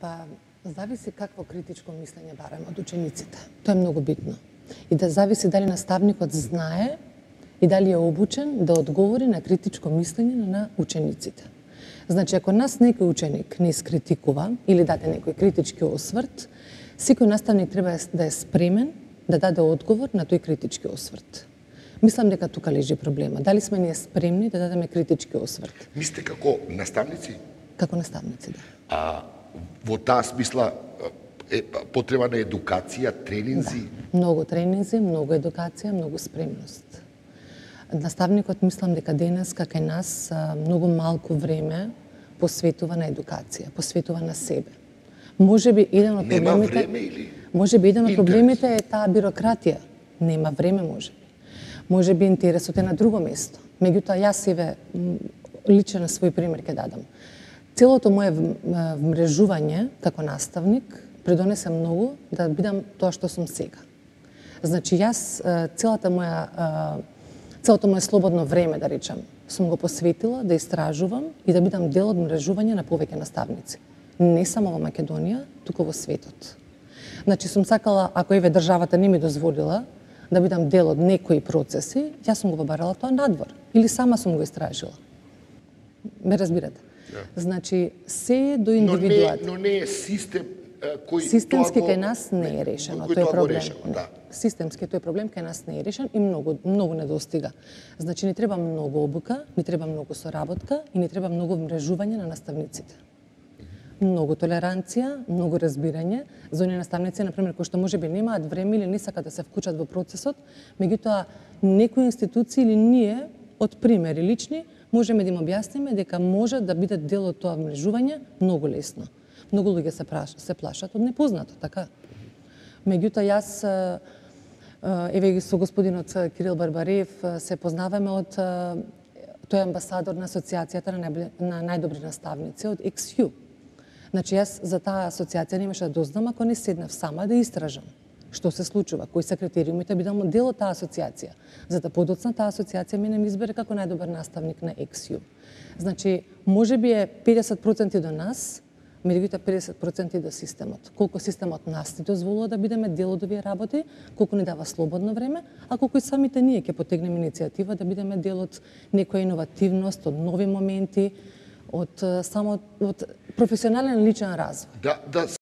Па, зависи какво критичко мислење бараме од учениците. Тоа е многу битно. И да зависи дали наставникот знае и дали е обучен да одговори на критичко мислење на учениците. Значи, ако нас некој ученик не искритикува или даде некој критички осврт, секој наставник треба да е спремен да даде одговор на тој критички осврт. Мислам дека тука лежи проблема. Дали сме ние спремни да дадеме критички осврт? Мислите како наставници? Како наставници, да. А во таа смисла е потреба на едукација, тренинзи? Да. Многу тренинзи, многу едукација, многу спремност. Наставникот мислам дека денес кај нас многу малку време посветува на едукација, посветува на себе. Може би еден од проблемите Нема време или Може би еден од проблемите е таа бирократија. Нема време може може би интересот е на друго место. Меѓутоа, јас еве лично на свој пример ќе дадам. Целото моје вмрежување како наставник придонесе многу да бидам тоа што сум сега. Значи, јас целата моја целото моје слободно време, да речам, сум го посветила да истражувам и да бидам дел од мрежување на повеќе наставници. Не само во Македонија, туку во светот. Значи, сум сакала, ако еве државата не ми дозволила, да бидам дел од некои процеси, јас сум го побарала тоа надвор или сама сум го истражила. Ме разбирате? Да. Значи, се е до индивидуата. Но не, но не е систем кој Системски кај нас не е решено, тој проблем. Решава, да. Системски тој проблем кај нас не е решен и многу многу не достига. Значи ни треба многу обука, ни треба многу соработка и ни треба многу мрежување на наставниците многу толеранција, многу разбирање за оние наставници на пример кои што можеби немаат време или не сакаат да се вклучат во процесот, меѓутоа некои институции или ние од примери лични можеме да им објасниме дека може да биде дел од тоа мрежување многу лесно. Многу луѓе се, праш, се плашат од непознато, така? Меѓутоа јас еве со господинот Кирил Барбарев се познаваме од тој амбасадор на асоциацијата на, на најдобри наставници од XU Значи, јас за таа асоциација немаше да дознам ако не седнав сама да истражам што се случува, кои се критериумите, бидам дел од таа асоциација. За да подоцна таа асоциација мене ми избере како најдобар наставник на XU. Значи, може би е 50% до нас, меѓутоа 50% до системот. Колку системот нас ни дозволува да бидеме дел од овие работи, колку ни дава слободно време, а колку и самите ние ќе потегнеме иницијатива да бидеме дел од некоја иновативност, од нови моменти, од само од професионален личен развој. Да, да